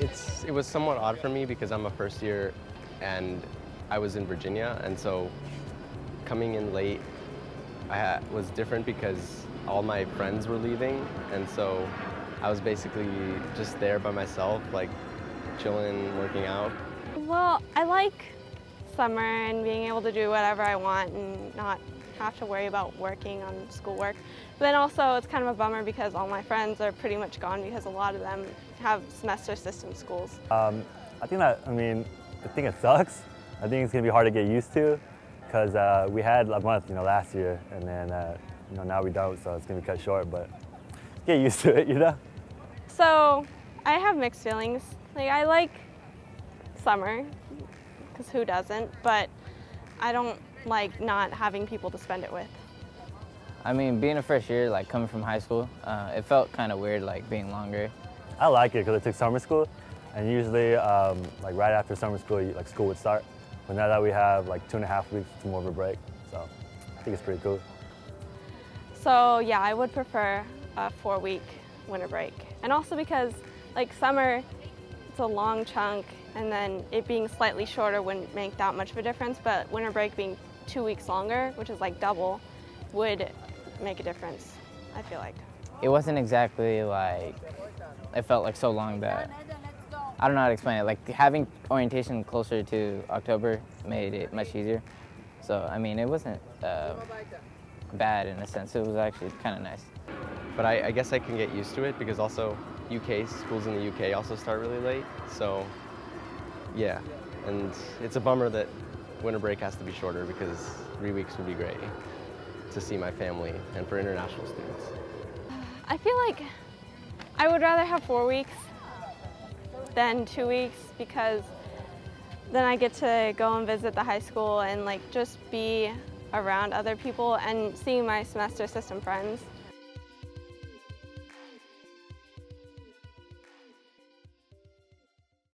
It's, it was somewhat odd for me because I'm a first year and I was in Virginia and so coming in late I was different because all my friends were leaving and so I was basically just there by myself like chilling, working out. Well, I like summer and being able to do whatever I want and not have to worry about working on schoolwork. But then also it's kind of a bummer because all my friends are pretty much gone because a lot of them have semester system schools. Um, I think that, I mean, I think it sucks. I think it's gonna be hard to get used to because uh, we had a month, you know, last year and then, uh, you know, now we don't, so it's gonna be cut short, but get used to it, you know? So I have mixed feelings. Like I like summer, because who doesn't, but I don't like not having people to spend it with. I mean, being a fresh year, like coming from high school, uh, it felt kind of weird, like being longer. I like it because I took summer school, and usually, um, like right after summer school, like school would start. But now that we have like two and a half weeks, it's more of a break, so I think it's pretty cool. So yeah, I would prefer a four-week winter break, and also because like summer, it's a long chunk, and then it being slightly shorter wouldn't make that much of a difference. But winter break being two weeks longer, which is like double, would make a difference. I feel like. It wasn't exactly like it felt like so long that I don't know how to explain it. Like having orientation closer to October made it much easier. So I mean, it wasn't uh, bad in a sense. It was actually kind of nice. But I, I guess I can get used to it because also UK schools in the UK also start really late. So yeah, and it's a bummer that winter break has to be shorter because three weeks would be great to see my family and for international students. I feel like I would rather have four weeks than two weeks because then I get to go and visit the high school and like just be around other people and seeing my semester system friends.